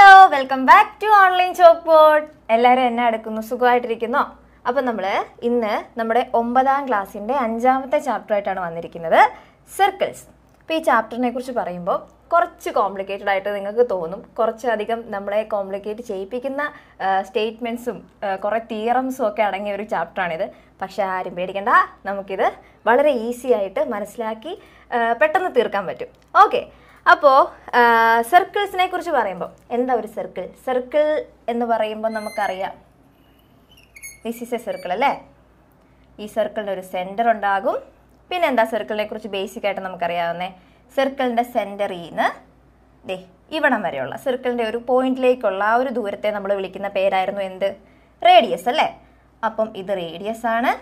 Hello welcome back to online chalk board എല്ലാവരും എന്നെ അടുക്കുന്നു സുഖമായിട്ടിരിക്കുന്നോ? അപ്പം നമ്മൾ ഇന്ന് നമ്മുടെ ഒമ്പതാം ക്ലാസ്സിന്റെ അഞ്ചാമത്തെ ചാപ്റ്റർ ആയിട്ടാണ് വന്നിരിക്കുന്നത് സർക്കിൾസ് അപ്പോൾ ഈ ചാപ്റ്ററിനെ കുറിച്ച് പറയുമ്പോൾ കുറച്ച് കോംപ്ലിക്കേറ്റഡ് ആയിട്ട് നിങ്ങൾക്ക് തോന്നും. കുറച്ചധികം നമ്മളെ കോംപ്ലിക്കേറ്റ് ചെയ്യിപ്പിക്കുന്ന സ്റ്റേറ്റ്മെന്റ്സും കുറേ തിയറംസും ഒക്കെ അടങ്ങിയ ഒരു ചാപ്റ്ററാണിത് പക്ഷേ ആരും പേടിക്കണ്ട നമുക്കിത് വളരെ ഈസി ആയിട്ട് മനസ്സിലാക്കി പെട്ടെന്ന് തീർക്കാൻ പറ്റും. ഓക്കെ അപ്പോൾ സർക്കിൾസിനെ കുറിച്ച് പറയുമ്പോൾ എന്താ ഒരു സർക്കിൾ സർക്കിൾ എന്ന് പറയുമ്പോൾ നമുക്കറിയാം. ദിസ് ഈസ് എ സർക്കിൾ അല്ലേ? ഈ സർക്കിളിന്റെ ഒരു സെന്റർ ഉണ്ടാകും. പിന്നെ എന്താ സർക്കിളിനെ കുറിച്ച് ബേസിക് ആയിട്ട് നമുക്കറിയാവുന്നേ? സർക്കിളിന്റെ സെന്ററിൽ നിന്ന് ദേ ഇവിടം വരെയുള്ള സർക്കിളിന്റെ ഒരു പോയിന്റിലേക്കുള്ള ആ ഒരു ദൂരത്തെ നമ്മൾ വിളിക്കുന്ന പേരായിരുന്നു എന്ത്? റേഡിയസ് അല്ലേ? അപ്പം ഇത് റേഡിയസ് ആണ്.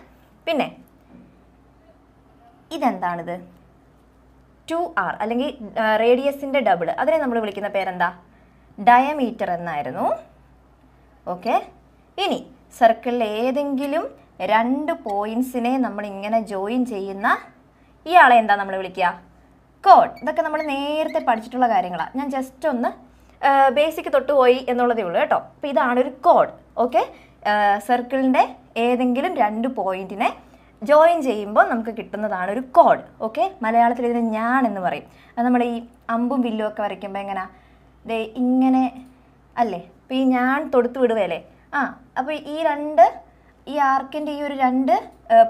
പിന്നെ ഇതെന്താണിത്? ടു ആർ അല്ലെങ്കിൽ റേഡിയസിന്റെ ഡബിൾ അതിനെ നമ്മൾ വിളിക്കുന്ന പേരെന്താ? ഡയമീറ്റർ എന്നായിരുന്നു. ഓക്കെ ഇനി സർക്കിളിൽ ഏതെങ്കിലും രണ്ട് പോയിന്റ്സിനെ നമ്മൾ ഇങ്ങനെ ജോയിൻ ചെയ്യുന്ന ഇയാളെ എന്താ നമ്മൾ വിളിക്കുക കോഡ് ഇതൊക്കെ നമ്മൾ നേരത്തെ പഠിച്ചിട്ടുള്ള കാര്യങ്ങളാണ് ഞാൻ ജസ്റ്റ് ഒന്ന് ബേസിക് തൊട്ട് പോയി എന്നുള്ളതേ ഉള്ളൂ കേട്ടോ. അപ്പോൾ ഇതാണ് ഒരു കോഡ് ഓക്കെ സർക്കിളിന്റെ ഏതെങ്കിലും രണ്ട് പോയിന്റിനെ ജോയിൻ ചെയ്യുമ്പോൾ നമുക്ക് കിട്ടുന്നതാണ് ഒരു കോഡ് ഓക്കെ മലയാളത്തിൽ ഇതിന് ഞാൻ എന്ന് പറയും. അത് നമ്മൾ ഈ അമ്പും വില്ലും ഒക്കെ വരയ്ക്കുമ്പോൾ എങ്ങനെ? ദേ ഇങ്ങനെ അല്ലേ? അപ്പോൾ ഈ ഞാൻ തൊടുത്ത് വിടുകയല്ലേ ആ അപ്പോൾ ഈ രണ്ട് ഈ ആർക്കിന്റെ ഈ ഒരു രണ്ട്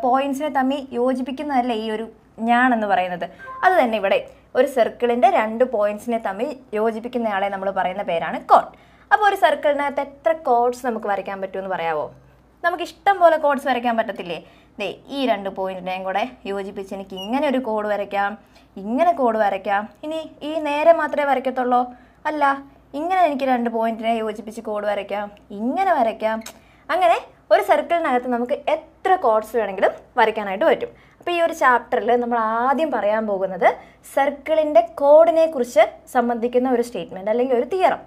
പോയിന്റ്സിനെ തമ്മിൽ യോജിപ്പിക്കുന്നതല്ലേ ഈ ഒരു ഞാൻ എന്ന് പറയുന്നത്? അത് തന്നെ ഇവിടെ ഒരു സർക്കിളിന്റെ രണ്ട് പോയിന്റ്സിനെ തമ്മിൽ യോജിപ്പിക്കുന്നയാളെ നമ്മൾ പറയുന്ന പേരാണ് കോഡ് അപ്പോൾ ഒരു സർക്കിളിനകത്ത് എത്ര കോഡ്സ് നമുക്ക് വരയ്ക്കാൻ പറ്റുമെന്ന് പറയാമോ നമുക്ക് ഇഷ്ടം പോലെ കോഡ്സ് വരയ്ക്കാൻ പറ്റത്തില്ലേ? ദേ ഈ രണ്ട് പോയിന്റിനെയും കൂടെ യോജിപ്പിച്ച് എനിക്ക് ഇങ്ങനെ ഒരു കോഡ് വരയ്ക്കാം ഇങ്ങനെ കോഡ് വരയ്ക്കാം. ഇനി ഈ നേരെ മാത്രമേ വരയ്ക്കത്തുള്ളൂ. അല്ല ഇങ്ങനെ എനിക്ക് രണ്ട് പോയിന്റിനെ യോജിപ്പിച്ച് കോഡ് വരയ്ക്കാം ഇങ്ങനെ വരയ്ക്കാം. അങ്ങനെ ഒരു സർക്കിളിനകത്ത് നമുക്ക് എത്ര കോഡ്സ് വേണമെങ്കിലും വരയ്ക്കാനായിട്ട് പറ്റും. അപ്പോൾ ഈ ഒരു ചാപ്റ്ററിൽ നമ്മൾ ആദ്യം പറയാൻ പോകുന്നത് സർക്കിളിന്റെ കോഡിനെ കുറിച്ച് സംബന്ധിക്കുന്ന ഒരു സ്റ്റേറ്റ്മെന്റ് അല്ലെങ്കിൽ ഒരു തിയറം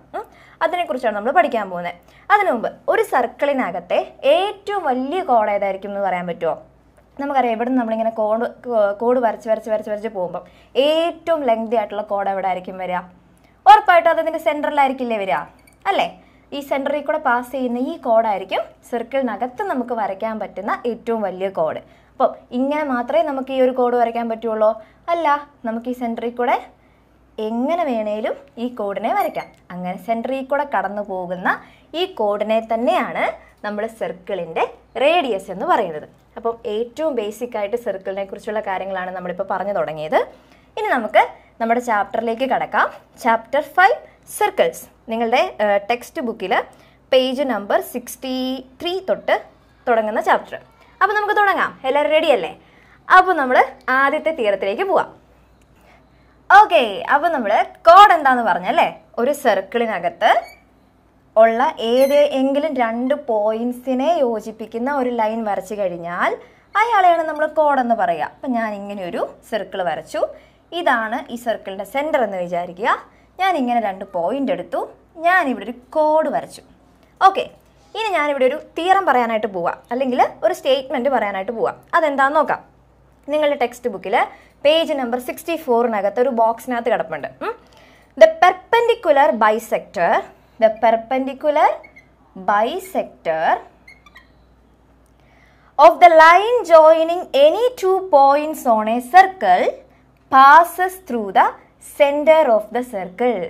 അതിനെക്കുറിച്ചാണ് നമ്മൾ പഠിക്കാൻ പോകുന്നത്. അതിനു മുമ്പ് ഒരു സർക്കിളിനകത്തെ ഏറ്റവും വലിയ കോഡ് ഏതായിരിക്കും എന്ന് പറയാൻ പറ്റുമോ നമുക്കറിയാം ഇവിടെ നിന്ന് നമ്മളിങ്ങനെ കോഡ് കോഡ് വരച്ച് വരച്ച് വരച്ച് വരച്ച് പോകുമ്പം ഏറ്റവും ലെങ്തി ആയിട്ടുള്ള കോഡ് എവിടെ ആയിരിക്കും വരിക? ഉറപ്പായിട്ടും അത് അതിന്റെ സെന്ററിലായിരിക്കില്ലേ വരിക? അല്ലേ? ഈ സെന്ററിൽ കൂടെ പാസ് ചെയ്യുന്ന ഈ കോഡായിരിക്കും സർക്കിളിനകത്ത് നമുക്ക് വരയ്ക്കാൻ പറ്റുന്ന ഏറ്റവും വലിയ കോഡ് അപ്പോൾ ഇങ്ങനെ മാത്രമേ നമുക്ക് ഈ ഒരു കോഡ് വരയ്ക്കാൻ പറ്റുള്ളൂ. അല്ല നമുക്ക് ഈ സെന്ററിൽ കൂടെ എങ്ങനെ വേണേലും ഈ കോഡിനെ വരയ്ക്കാം. അങ്ങനെ സെന്ററിൽ കൂടെ കടന്നു പോകുന്ന ഈ കോഡിനെ തന്നെയാണ് നമ്മൾ സർക്കിളിന്റെ റേഡിയസ് എന്ന് പറയുന്നത്. അപ്പം ഏറ്റവും ബേസിക് ആയിട്ട് സർക്കിളിനെ കുറിച്ചുള്ള കാര്യങ്ങളാണ് നമ്മളിപ്പോൾ പറഞ്ഞു തുടങ്ങിയത്. ഇനി നമുക്ക് നമ്മുടെ ചാപ്റ്ററിലേക്ക് കടക്കാം. ചാപ്റ്റർ ഫൈവ് സർക്കിൾസ് നിങ്ങളുടെ ടെക്സ്റ്റ് ബുക്കിൽ പേജ് നമ്പർ സിക്സ്റ്റി ത്രീ തൊട്ട് തുടങ്ങുന്ന ചാപ്റ്റർ അപ്പോൾ നമുക്ക് തുടങ്ങാം. എല്ലാവരും റെഡി അല്ലേ? അപ്പോൾ നമ്മൾ ആദ്യത്തെ തീരത്തിലേക്ക് പോവാം. ഓക്കെ അപ്പോൾ നമ്മൾ കോഡ് എന്താന്ന് പറഞ്ഞല്ലേ? ഒരു സർക്കിളിനകത്ത് ഉള്ള ഏത് എങ്കിലും രണ്ട് പോയിന്റ്സിനെ യോജിപ്പിക്കുന്ന ഒരു ലൈൻ വരച്ചു കഴിഞ്ഞാൽ അയാളെയാണ് നമ്മൾ കോടെന്ന് പറയുക. അപ്പം ഞാൻ ഇങ്ങനെ ഒരു സർക്കിൾ വരച്ചു. ഇതാണ് ഈ സർക്കിളിന്റെ സെന്റർ എന്ന് വിചാരിക്കുക. ഞാൻ ഇങ്ങനെ രണ്ട് പോയിന്റ് എടുത്തു. ഞാൻ ഇവിടെ ഒരു കോഡ് വരച്ചു. ഓക്കെ ഇനി ഞാനിവിടെ ഒരു തീറം പറയാനായിട്ട് പോവാം. അല്ലെങ്കിൽ ഒരു സ്റ്റേറ്റ്മെന്റ് പറയാനായിട്ട് പോവാം. അതെന്താണെന്ന് നോക്കാം. നിങ്ങളുടെ ടെക്സ്റ്റ് ബുക്കിൽ പേജ് നമ്പർ സിക്സ്റ്റി ഫോറിനകത്ത് ഒരു ബോക്സിനകത്ത് കിടപ്പുണ്ട്. The perpendicular bisector the perpendicular bisector of the line joining any two points on a circle passes through the center of the circle.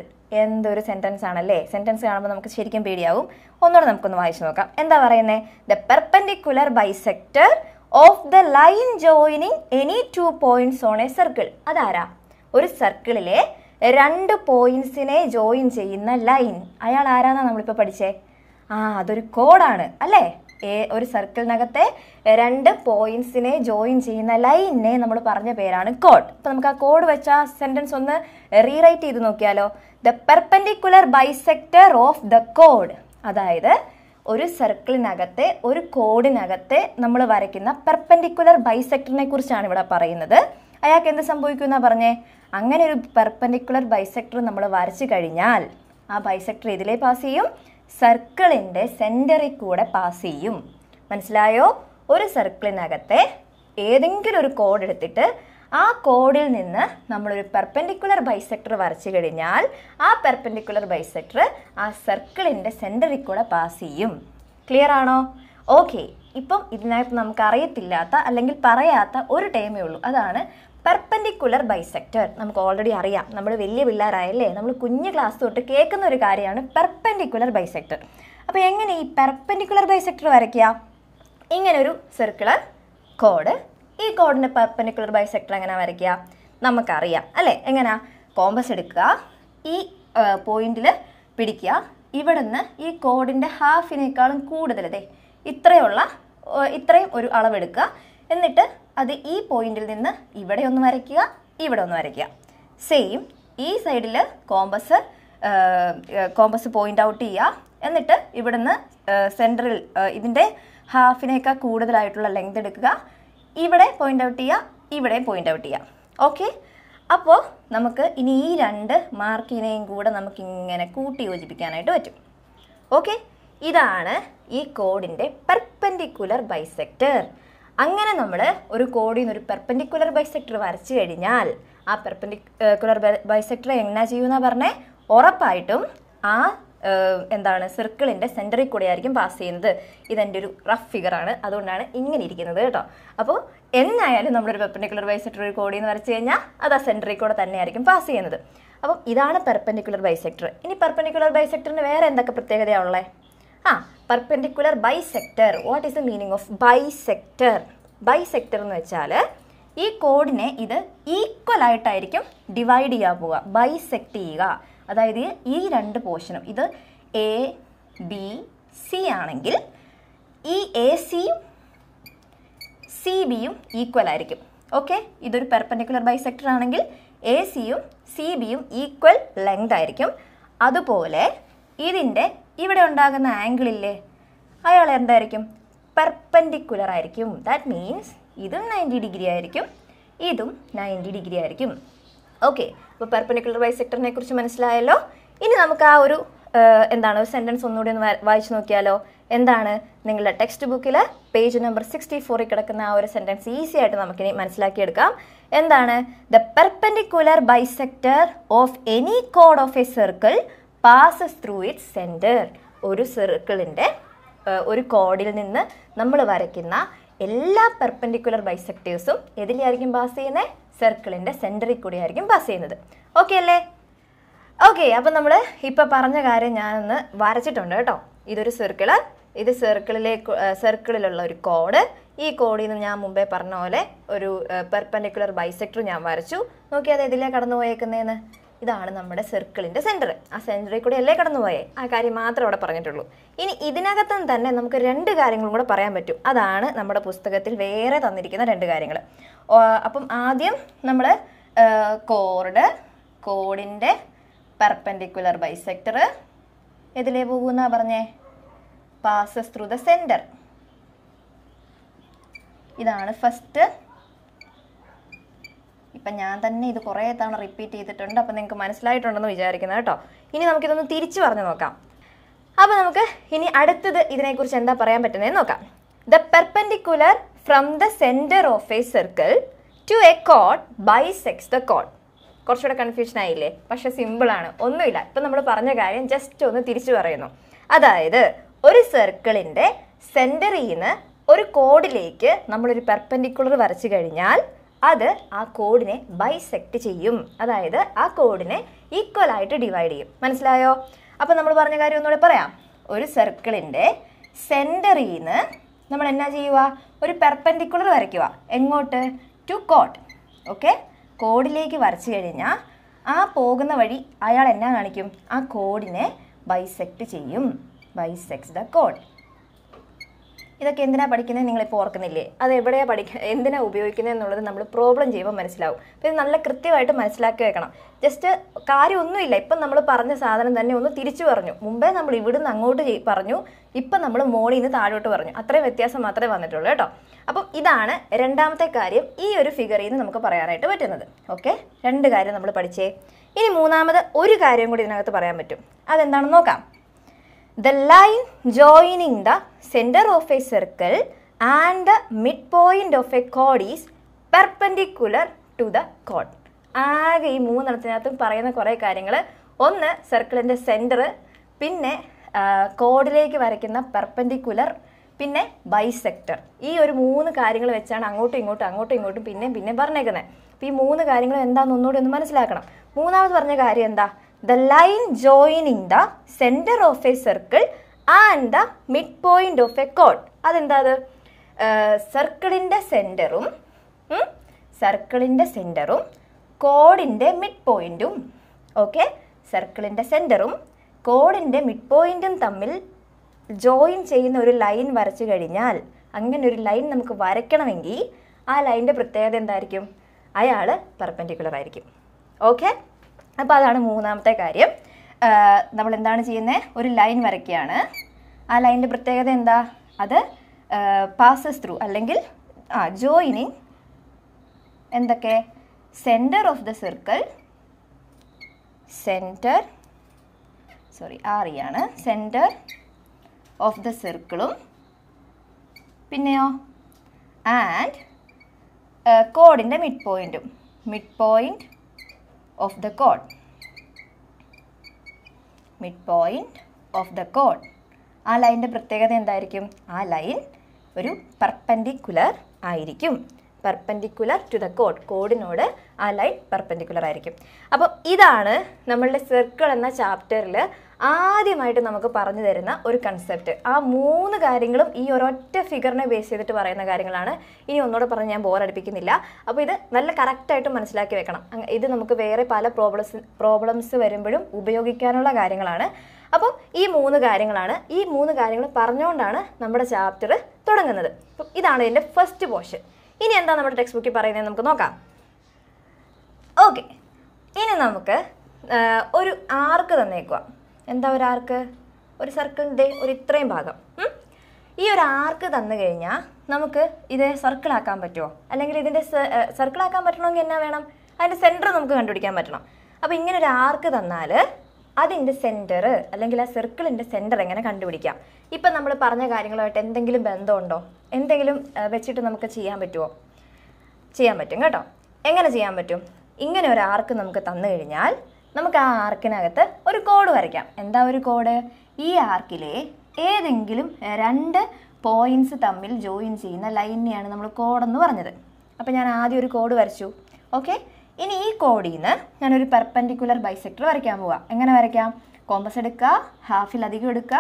എന്തൊരു സെന്റൻസ് ആണല്ലേ? സെന്റൻസ് കാണുമ്പോൾ നമുക്ക് ശരിക്കും പേടിയാവും. ഒന്നുകൂടെ നമുക്കൊന്ന് വായിച്ചു നോക്കാം. എന്താ പറയുന്നത് the perpendicular bisector of the line joining any two points on a circle അതാരാ? ഒരു സർക്കിളിലെ രണ്ട് പോയിന്റ്സിനെ ജോയിൻ ചെയ്യുന്ന ലൈൻ അയാൾ ആരാന്നാ നമ്മളിപ്പോൾ പഠിച്ചേ? ആ അതൊരു കോഡാണ് അല്ലേ? ഒരു സർക്കിളിനകത്തെ രണ്ട് പോയിന്റ്സിനെ ജോയിൻ ചെയ്യുന്ന ലൈനെ നമ്മൾ പറഞ്ഞ പേരാണ് കോഡ് അപ്പോൾ നമുക്ക് ആ കോഡ് വെച്ച ആ സെന്റൻസ് ഒന്ന് റീറൈറ്റ് ചെയ്ത് നോക്കിയാലോ. The perpendicular bisector of the code അതായത് ഒരു സർക്കിളിനകത്തെ ഒരു കോഡിനകത്തെ നമ്മൾ വരയ്ക്കുന്ന പെർപെൻഡിക്കുലർ ബൈസെക്ടറിനെ കുറിച്ചാണ് ഇവിടെ പറയുന്നത്. അയാൾക്ക് എന്ത് സംഭവിക്കുമെന്നാ പറഞ്ഞേ? അങ്ങനെ ഒരു പെർപ്പൻഡിക്കുലർ ബൈസെക്ടർ നമ്മൾ വരച്ചു കഴിഞ്ഞാൽ ആ ബൈസെക്ടർ ഇതിലേ പാസ് ചെയ്യും. സർക്കിളിന്റെ സെന്ററിൽ കൂടെ പാസ് ചെയ്യും. മനസ്സിലായോ? ഒരു സർക്കിളിനകത്തെ ഏതെങ്കിലും ഒരു കോഡ് എടുത്തിട്ട് ആ കോഡിൽ നിന്ന് നമ്മളൊരു പെർപ്പൻഡിക്കുലർ ബൈസെക്ടർ വരച്ചു കഴിഞ്ഞാൽ ആ പെർപ്പൻഡിക്കുലർ ബൈസെക്ടർ ആ സർക്കിളിന്റെ സെന്ററിൽ കൂടെ പാസ് ചെയ്യും. ക്ലിയർ ആണോ? ഓക്കെ ഇപ്പം ഇതിനകത്ത് നമുക്ക് അറിയത്തില്ലാത്ത അല്ലെങ്കിൽ പറയാത്ത ഒരു ടേമേ ഉള്ളൂ. അതാണ് പെർപെൻഡിക്കുലർ ബൈസെക്ടർ നമുക്ക് ഓൾറെഡി അറിയാം. നമ്മൾ വലിയ പിള്ളേരായല്ലേ? നമ്മൾ കുഞ്ഞു ക്ലാസ് തൊട്ട് കേൾക്കുന്ന ഒരു കാര്യമാണ് പെർപെൻഡിക്കുലർ ബൈസെക്ടർ അപ്പോൾ എങ്ങനെ ഈ പെർപെൻഡിക്കുലർ ബൈസെക്ടർ വരയ്ക്കുക? ഇങ്ങനൊരു സർക്കുലർ കോഡ് ഈ കോഡിന്റെ പെർപെൻഡിക്കുലർ ബൈസെക്ടർ എങ്ങനെ വരയ്ക്കുക? നമുക്കറിയാം. അല്ലേ? എങ്ങനെയാ കോമ്പസ് എടുക്കുക. ഈ പോയിന്റിൽ പിടിക്കുക. ഇവിടുന്ന് ഈ കോഡിന്റെ ഹാഫിനേക്കാളും കൂടുതൽ. ദേ ഇത്രയുള്ള ഇത്രയും ഒരു അളവെടുക്കുക. എന്നിട്ട് അത് ഈ പോയിന്റിൽ നിന്ന് ഇവിടെ ഒന്ന് വരയ്ക്കുക ഇവിടെ ഒന്ന് വരയ്ക്കുക. സെയിം ഈ സൈഡിൽ കോമ്പസ് കോമ്പസ് പോയിന്റ് ഔട്ട് ചെയ്യുക. എന്നിട്ട് ഇവിടുന്ന് സെന്ററിൽ ഇതിന്റെ ഹാഫിനേക്കാൾ കൂടുതലായിട്ടുള്ള ലെങ്ത് എടുക്കുക. ഇവിടെ പോയിന്റ് ഔട്ട് ചെയ്യുക ഇവിടെ പോയിന്റ് ഔട്ട് ചെയ്യുക. ഓക്കെ അപ്പോൾ നമുക്ക് ഇനി ഈ രണ്ട് മാർക്കിനെയും കൂടെ നമുക്ക് ഇങ്ങനെ കൂട്ടി യോജിപ്പിക്കാനായിട്ട് പറ്റും. ഓക്കെ ഇതാണ് ഈ കോഡിന്റെ പെർപെൻഡിക്കുലർ ബൈസെക്ടർ അങ്ങനെ നമ്മൾ ഒരു കോഡിൽ നിന്ന് ഒരു പെർപ്പൻഡിക്കുലർ ബൈസെക്ടർ വരച്ചു കഴിഞ്ഞാൽ ആ പെർപ്പൻഡിക്കുലർ ബൈസെക്ടർ എങ്ങനെ ചെയ്യുമെന്നാ പറഞ്ഞേ? ഉറപ്പായിട്ടും ആ എന്താണ് സർക്കിളിന്റെ സെന്ററിൽ കൂടെ ആയിരിക്കും പാസ് ചെയ്യുന്നത്. ഇതെന്റെ ഒരു റഫ് ആണ്. അതുകൊണ്ടാണ് ഇങ്ങനെ ഇരിക്കുന്നത് കേട്ടോ. അപ്പോൾ എന്നായാലും നമ്മളൊരു പെർപ്പൻഡിക്കുലർ ബൈസെക്ടർ ഒരു കോഡിൽ നിന്ന് വരച്ചു കഴിഞ്ഞാൽ അത് ആ സെന്ററിൽ കൂടെ തന്നെയായിരിക്കും പാസ് ചെയ്യുന്നത്. അപ്പം ഇതാണ് പെർപ്പൻഡിക്കുലർ ബൈസെക്ടർ ഇനി പെർപ്പൻഡിക്കുലർ ബൈസെക്ടറിന് വേറെ എന്തൊക്കെ പ്രത്യേകതയാണ് ഉള്ളത് ആ perpendicular bisector what is the meaning of bisector bisector എന്ന് വെച്ചാൽ ഈ കോഡിനെ ഇത് ഈക്വൽ ആയിട്ടായിരിക്കും ഡിവൈഡ് ചെയ്യാൻ പോവുക. ബൈസെക്ട് ചെയ്യുക. അതായത് ഈ രണ്ട് പോർഷനും ഇത് എ ബി സി ആണെങ്കിൽ ഈ എ സിയും സി ബിയും ഈക്വൽ ആയിരിക്കും. ഓക്കെ ഇതൊരു പെർപെൻഡിക്കുലർ ബൈസെക്ടർ ആണെങ്കിൽ എ സിയും സി ബിയും ഈക്വൽ ലെങ്ത് ആയിരിക്കും. അതുപോലെ ഇതിന്റെ ഇവിടെ ഉണ്ടാകുന്ന ആംഗിൾ ഇല്ലേ? അയാൾ എന്തായിരിക്കും? പെർപെൻഡിക്കുലർ ആയിരിക്കും. ദാറ്റ് മീൻസ് ഇതും നയന്റി ഡിഗ്രി ആയിരിക്കും. ഇതും നയന്റി ഡിഗ്രി ആയിരിക്കും. ഓക്കെ അപ്പോൾ പെർപെൻഡിക്കുലർ ബൈസെക്ടറിനെ കുറിച്ച് മനസ്സിലായല്ലോ? ഇനി നമുക്ക് ആ ഒരു എന്താണ് ഒരു സെന്റൻസ് ഒന്നുകൂടി ഒന്ന് വായിച്ച് നോക്കിയാലോ? എന്താണ് നിങ്ങളുടെ ടെക്സ്റ്റ് ബുക്കിൽ പേജ് നമ്പർ സിക്സ്റ്റി ഫോറിൽ കിടക്കുന്ന ആ ഒരു സെന്റൻസ് ഈസി ആയിട്ട് നമുക്കിനി മനസ്സിലാക്കിയെടുക്കാം. എന്താണ്? The perpendicular bisector of any code of a circle passes through it centre ഒരു സർക്കിളിന്റെ ഒരു കോഡിൽ നിന്ന് നമ്മൾ വരയ്ക്കുന്ന എല്ലാ പെർപെൻഡിക്കുലർ ബൈസെക്ടേഴ്സും എതിലായിരിക്കും പാസ് ചെയ്യുന്നത് സർക്കിളിന്റെ സെന്ററിൽ കൂടി ആയിരിക്കും പാസ് ചെയ്യുന്നത്. ഓക്കെ അല്ലേ? ഓക്കെ അപ്പം നമ്മൾ ഇപ്പോൾ പറഞ്ഞ കാര്യം ഞാനൊന്ന് വരച്ചിട്ടുണ്ട് കേട്ടോ. ഇതൊരു സർക്കിൾ ഇത് സർക്കിളിലേക്ക് സർക്കിളിലുള്ള ഒരു കോഡ് ഈ കോഡിൽ നിന്ന് ഞാൻ മുമ്പേ പറഞ്ഞ പോലെ ഒരു പെർപെൻഡിക്കുലർ ബൈസെക്ടർ ഞാൻ വരച്ചു. നോക്കി അത് ഇതിലേ കടന്നു പോയേക്കുന്നതെന്ന് ഇതാണ് നമ്മുടെ സർക്കിളിന്റെ സെന്റർ ആ സെന്ററിൽ കൂടി അല്ലേ കടന്നു പോയേ ആ കാര്യം മാത്രമേ അവിടെ പറഞ്ഞിട്ടുള്ളൂ. ഇനി ഇതിനകത്തും തന്നെ നമുക്ക് രണ്ട് കാര്യങ്ങളും കൂടെ പറയാൻ പറ്റും. അതാണ് നമ്മുടെ പുസ്തകത്തിൽ വേറെ തന്നിരിക്കുന്ന രണ്ട് കാര്യങ്ങൾ. അപ്പം ആദ്യം നമ്മൾ കോർഡ് കോഡിന്റെ പെർപ്പൻഡിക്കുലർ ബൈസെക്ടർ എതിലേ പോകുന്ന പറഞ്ഞേ? പാസസ് ത്രൂ ദ സെന്റർ ഇതാണ് ഫസ്റ്റ് ഇപ്പം ഞാൻ തന്നെ ഇത് കുറേ തവണ റിപ്പീറ്റ് ചെയ്തിട്ടുണ്ട്. അപ്പം നിങ്ങൾക്ക് മനസ്സിലായിട്ടുണ്ടെന്ന് വിചാരിക്കുന്നത് കേട്ടോ. ഇനി നമുക്കിതൊന്ന് തിരിച്ചു പറഞ്ഞു നോക്കാം. അപ്പോൾ നമുക്ക് ഇനി അടുത്തത് ഇതിനെക്കുറിച്ച് എന്താ പറയാൻ പറ്റുന്നതെന്ന് നോക്കാം. The perpendicular from the centre of a circle to A code by sex the code കുറച്ചുകൂടെ കൺഫ്യൂഷൻ ആയില്ലേ? പക്ഷെ സിമ്പിളാണ് ഒന്നുമില്ല. ഇപ്പം നമ്മൾ പറഞ്ഞ കാര്യം ജസ്റ്റ് ഒന്ന് തിരിച്ചു പറയുന്നു. അതായത് ഒരു സർക്കിളിന്റെ സെന്ററിൽ നിന്ന് ഒരു കോഡിലേക്ക് നമ്മളൊരു പെർപെൻഡിക്കുലർ വരച്ചു കഴിഞ്ഞാൽ അത് ആ കോഡിനെ ബൈസെക്ട് ചെയ്യും. അതായത് ആ കോഡിനെ ഈക്വൽ ആയിട്ട് ഡിവൈഡ് ചെയ്യും. മനസ്സിലായോ? അപ്പോൾ നമ്മൾ പറഞ്ഞ കാര്യം ഒന്നുകൂടെ പറയാം. ഒരു സർക്കിളിന്റെ സെന്ററിൽ നിന്ന് നമ്മൾ എന്നാ ചെയ്യുക? ഒരു പെർപെൻഡിക്കുലർ വരയ്ക്കുക. എങ്ങോട്ട്? ടു കോഡ് ഓക്കെ കോഡിലേക്ക് വരച്ചു കഴിഞ്ഞാൽ ആ പോകുന്ന വഴി അയാൾ എന്നാ കാണിക്കും? ആ കോഡിനെ ബൈസെക്ട് ചെയ്യും. ബൈസെക്സ് ദ കോഡ് ഇതൊക്കെ എന്തിനാ പഠിക്കുന്നത് നിങ്ങളിപ്പോൾ ഓർക്കുന്നില്ലേ? അത് എവിടെയാണ് പഠിക്കുക എന്തിനാ ഉപയോഗിക്കുന്നത് എന്നുള്ളത് നമ്മൾ പ്രോബ്ലം ചെയ്യുമ്പോൾ മനസ്സിലാവും. അപ്പോൾ ഇത് നല്ല കൃത്യമായിട്ട് മനസ്സിലാക്കി വെക്കണം. ജസ്റ്റ് കാര്യമൊന്നുമില്ല. ഇപ്പം നമ്മൾ പറഞ്ഞ സാധനം തന്നെ ഒന്ന് തിരിച്ചു പറഞ്ഞു. മുമ്പേ നമ്മൾ ഇവിടുന്ന് അങ്ങോട്ട് പറഞ്ഞു. ഇപ്പം നമ്മൾ മോളിൽ നിന്ന് താഴോട്ട് പറഞ്ഞു. അത്രയും വ്യത്യാസം മാത്രമേ വന്നിട്ടുള്ളൂ കേട്ടോ. അപ്പം ഇതാണ് രണ്ടാമത്തെ കാര്യം ഈ ഒരു ഫിഗറിൽ നിന്ന് നമുക്ക് പറയാനായിട്ട് പറ്റുന്നത്. ഓക്കെ രണ്ട് കാര്യം നമ്മൾ പഠിച്ചേ. ഇനി മൂന്നാമത് ഒരു കാര്യം കൂടി ഇതിനകത്ത് പറയാൻ പറ്റും. അതെന്താണെന്ന് നോക്കാം. The joining the centre of a circle and the mid midpoint of a code is perpendicular to the കോഡ് ആകെ ഈ മൂന്നെണ്ണത്തിനകത്തും പറയുന്ന കുറേ കാര്യങ്ങൾ ഒന്ന് സർക്കിളിന്റെ സെന്റർ പിന്നെ കോഡിലേക്ക് വരയ്ക്കുന്ന പെർപ്പൻഡിക്കുലർ പിന്നെ ബൈസെക്ടർ ഈ ഒരു മൂന്ന് കാര്യങ്ങൾ വെച്ചാണ് അങ്ങോട്ടും ഇങ്ങോട്ടും അങ്ങോട്ടും ഇങ്ങോട്ടും പിന്നെയും പിന്നെയും പറഞ്ഞേക്കുന്നത് അപ്പോൾ ഈ മൂന്ന് കാര്യങ്ങൾ എന്താണെന്ന് ഒന്നുകൂടി ഒന്ന് മനസ്സിലാക്കണം. മൂന്നാമത് പറഞ്ഞ കാര്യം എന്താ? The line joining the centre of a circle and the midpoint of a coat അതെന്താ അത് സർക്കിളിന്റെ സെന്ററും സർക്കിളിന്റെ സെന്ററും കോഡിന്റെ മിഡ് പോയിന്റും ഓക്കെ സർക്കിളിന്റെ സെന്ററും കോഡിന്റെ മിഡ് പോയിന്റും തമ്മിൽ ജോയിൻ ചെയ്യുന്ന ഒരു ലൈൻ വരച്ചു കഴിഞ്ഞാൽ അങ്ങനെ ഒരു ലൈൻ നമുക്ക് വരയ്ക്കണമെങ്കിൽ ആ ലൈനിന്റെ പ്രത്യേകത എന്തായിരിക്കും? അയാൾ പെർപെൻഡിക്കുലർ ആയിരിക്കും. ഓക്കെ അപ്പോൾ അതാണ് മൂന്നാമത്തെ കാര്യം. നമ്മൾ എന്താണ് ചെയ്യുന്നത് ഒരു ലൈൻ വരയ്ക്കുകയാണ്. ആ ലൈനിന്റെ പ്രത്യേകത എന്താ? അത് പാസസ് ത്രൂ അല്ലെങ്കിൽ ആ ജോയിനിങ് എന്തൊക്കെ? Centre of the circle centre sorry ആറിയാണ് centre of the സർക്കിളും പിന്നെയോ? ആൻഡ് കോഡിന്റെ മിഡ് പോയിന്റും mid point of the code mid point of the കോഡ് ആ ലൈന്റെ പ്രത്യേകത എന്തായിരിക്കും? ആ ലൈൻ ഒരു പെർപ്പൻഡിക്കുലർ ആയിരിക്കും. പെർപ്പൻഡിക്കുലർ ടു ദ കോഡ് കോഡിനോട് ആ ലൈൻ പെർപ്പൻഡിക്കുലർ ആയിരിക്കും. അപ്പോൾ ഇതാണ് നമ്മളുടെ സർക്കിൾ എന്ന ചാപ്റ്ററിൽ ആദ്യമായിട്ട് നമുക്ക് പറഞ്ഞു തരുന്ന ഒരു കൺസെപ്റ്റ് ആ മൂന്ന് കാര്യങ്ങളും ഈ ഒരൊറ്റ ഫിഗറിനെ ബേസ് ചെയ്തിട്ട് പറയുന്ന കാര്യങ്ങളാണ്. ഇനി ഒന്നുകൂടെ പറഞ്ഞ് ഞാൻ ബോറടിപ്പിക്കുന്നില്ല അപ്പോൾ ഇത് നല്ല കറക്റ്റായിട്ട് മനസ്സിലാക്കി വെക്കണം. ഇത് നമുക്ക് വേറെ പല പ്രോബ്ലംസ് പ്രോബ്ലംസ് വരുമ്പോഴും ഉപയോഗിക്കാനുള്ള കാര്യങ്ങളാണ്. അപ്പം ഈ മൂന്ന് കാര്യങ്ങളാണ്. ഈ മൂന്ന് കാര്യങ്ങൾ പറഞ്ഞുകൊണ്ടാണ് നമ്മുടെ ചാപ്റ്റർ തുടങ്ങുന്നത്. ഇതാണ് ഇതിന്റെ ഫസ്റ്റ് പോർഷൻ ഇനി എന്താ നമ്മുടെ ടെക്സ്റ്റ് ബുക്കിൽ പറയുന്നത് നമുക്ക് നോക്കാം. ഓക്കെ ഇനി നമുക്ക് ഒരു ആർക്ക് തന്നേക്കുക എന്താ ഒരു ആർക്ക്? ഒരു സർക്കിളിന്റെ ഒരു ഇത്രയും ഭാഗം. ഈ ഒരു ആർക്ക് തന്നു കഴിഞ്ഞാൽ നമുക്ക് ഇത് സർക്കിളാക്കാൻ പറ്റുമോ അല്ലെങ്കിൽ ഇതിന്റെ സർക്കിളാക്കാൻ പറ്റണമെങ്കിൽ എന്നാ വേണം? അതിന്റെ സെന്റർ നമുക്ക് കണ്ടുപിടിക്കാൻ പറ്റണം. അപ്പോൾ ഇങ്ങനെ ഒരു ആർക്ക് തന്നാൽ അതിന്റെ സെന്റർ അല്ലെങ്കിൽ ആ സർക്കിളിന്റെ സെന്റർ എങ്ങനെ കണ്ടുപിടിക്കാം? ഇപ്പം നമ്മൾ പറഞ്ഞ കാര്യങ്ങളുമായിട്ട് എന്തെങ്കിലും ബന്ധമുണ്ടോ? എന്തെങ്കിലും വെച്ചിട്ട് നമുക്ക് ചെയ്യാൻ പറ്റുമോ ചെയ്യാൻ പറ്റും കേട്ടോ. എങ്ങനെ ചെയ്യാൻ പറ്റും? ഇങ്ങനെ ഒരു ആർക്ക് നമുക്ക് തന്നു കഴിഞ്ഞാൽ നമുക്ക് ആ ആർക്കിനകത്ത് ഒരു കോഡ് വരയ്ക്കാം. എന്താ ഒരു കോഡ് ഈ ആർക്കിലെ ഏതെങ്കിലും രണ്ട് പോയിന്റ്സ് തമ്മിൽ ജോയിൻ ചെയ്യുന്ന ലൈനെയാണ് നമ്മൾ കോഡെന്ന് പറഞ്ഞത്. അപ്പോൾ ഞാൻ ആദ്യം ഒരു കോഡ് വരച്ചു. ഓക്കെ ഇനി ഈ കോഡിൽ നിന്ന് ഞാനൊരു പെർപ്പൻഡിക്കുലർ ബൈസെക്ടർ വരയ്ക്കാൻ പോവാം. എങ്ങനെ വരയ്ക്കാം? കോമ്പസ് എടുക്കുക ഹാഫിൽ അധികം എടുക്കുക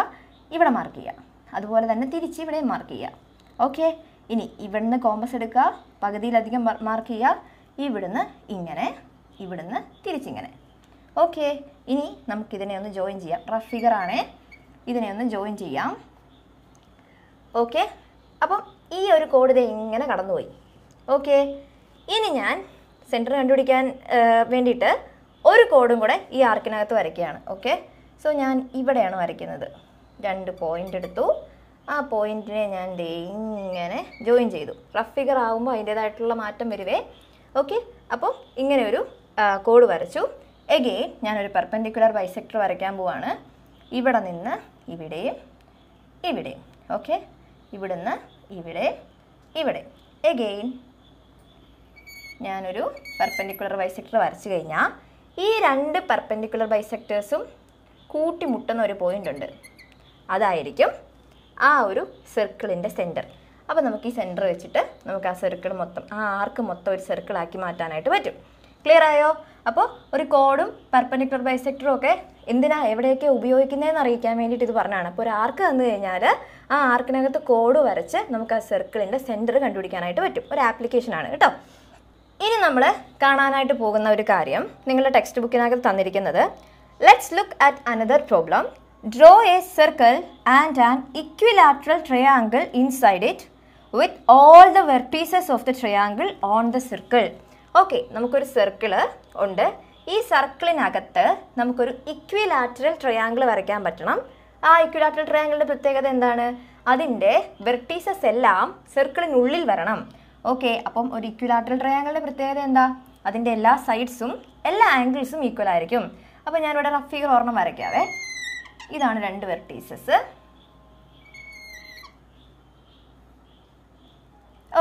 ഇവിടെ മാർക്ക് ചെയ്യുക. അതുപോലെ തന്നെ തിരിച്ച് ഇവിടെ മാർക്ക് ചെയ്യുക. ഓക്കെ ഇനി ഇവിടുന്ന് കോമ്പസ് എടുക്കുക പകുതിയിലധികം മാർക്ക് ചെയ്യുക ഇവിടുന്ന് ഇങ്ങനെ ഇവിടുന്ന് തിരിച്ചിങ്ങനെ. ഓക്കെ ഇനി നമുക്കിതിനെ ഒന്ന് ജോയിൻ ചെയ്യാം. റഫ് ഫിഗർ ആണ്. ഇതിനെ ഒന്ന് ജോയിൻ ചെയ്യാം. ഓക്കെ അപ്പം ഈ ഒരു കോഡ് ഇത് ഇങ്ങനെ കടന്നുപോയി. ഓക്കെ ഇനി ഞാൻ സെന്റർ കണ്ടുപിടിക്കാൻ വേണ്ടിയിട്ട് ഒരു കോഡും കൂടെ ഈ ആർക്കിനകത്ത് വരയ്ക്കുകയാണ്. ഓക്കെ സോ ഞാൻ ഇവിടെയാണ് വരയ്ക്കുന്നത്. രണ്ട് പോയിന്റ് എടുത്തു. ആ പോയിന്റിനെ ഞാൻ ഇങ്ങനെ ജോയിൻ ചെയ്തു. റഫ് ഫിഗർ ആകുമ്പോൾ അതിന്റേതായിട്ടുള്ള മാറ്റം വരുവേ. ഓക്കെ അപ്പോൾ ഇങ്ങനെ ഒരു കോഡ് വരച്ചു. എഗെയിൻ ഞാനൊരു പെർപെൻഡിക്കുലർ ബൈസെക്ടർ വരയ്ക്കാൻ പോവാണ്. ഇവിടെ നിന്ന് ഇവിടെയും ഇവിടെയും. ഓക്കെ ഇവിടുന്ന് ഇവിടെ ഇവിടെ എഗെയിൻ ഞാനൊരു പെർപെൻഡിക്കുലർ ബൈസെക്ടർ വരച്ചു കഴിഞ്ഞാൽ ഈ രണ്ട് പെർപെൻഡിക്കുലർ ബൈസെക്ടേഴ്സും കൂട്ടിമുട്ടുന്ന ഒരു പോയിന്റ് ഉണ്ട്. അതായിരിക്കും ആ ഒരു സർക്കിളിന്റെ സെന്റർ അപ്പോൾ നമുക്ക് ഈ സെന്റർ വെച്ചിട്ട് നമുക്ക് ആ സർക്കിൾ മൊത്തം ആ ആർക്ക് മൊത്തം ഒരു സർക്കിളാക്കി മാറ്റാനായിട്ട് പറ്റും. ക്ലിയർ ആയോ? അപ്പോൾ ഒരു കോഡും പെർപ്പൻഡിക്കുലർ ബൈസെക്ടറും ഒക്കെ എന്തിനാ എവിടെയൊക്കെ ഉപയോഗിക്കുന്നതെന്ന് അറിയിക്കാൻ വേണ്ടിയിട്ട് ഇത് പറഞ്ഞതാണ്. അപ്പോൾ ഒരു ആർക്ക് തന്നു കഴിഞ്ഞാൽ ആ ആർക്കിനകത്ത് കോഡ് വരച്ച് നമുക്ക് ആ സർക്കിളിന്റെ സെന്റർ കണ്ടുപിടിക്കാനായിട്ട് പറ്റും. ഒരു ആപ്ലിക്കേഷനാണ് കേട്ടോ. ഇനി നമ്മൾ കാണാനായിട്ട് പോകുന്ന ഒരു കാര്യം നിങ്ങളുടെ ടെക്സ്റ്റ് ബുക്കിനകത്ത് തന്നിരിക്കുന്നത് let's look at another problem draw a circle and an equilateral triangle inside it with all the vertices of the triangle on the circle okay നമുക്കൊരു സർക്കിൾ ഉണ്ട്. ഈ സർക്കിളിനകത്ത് നമുക്കൊരു ഇക്വിലാറ്ററൽ ട്രയാങ്കിൾ വരയ്ക്കാൻ പറ്റണം. ആ ഇക്വിലാറ്ററൽ ട്രയാങ്കിളിന്റെ പ്രത്യേകത എന്താണ്? അതിന്റെ വെർട്ടീസസ് എല്ലാം സർക്കിളിനുള്ളിൽ വരണം. ഓക്കെ അപ്പം ഒരു ഇക്വിലാറ്ററൽ ട്രയാങ്കിളിന്റെ പ്രത്യേകത എന്താ? അതിന്റെ എല്ലാ സൈഡ്സും എല്ലാ ആംഗിൾസും ഈക്വൽ ആയിരിക്കും. അപ്പോൾ ഞാനിവിടെ റഫ് ഫിഗർ ഓർമ്മ വരയ്ക്കാവേ. ഇതാണ് രണ്ട് വെർട്ടീസസ്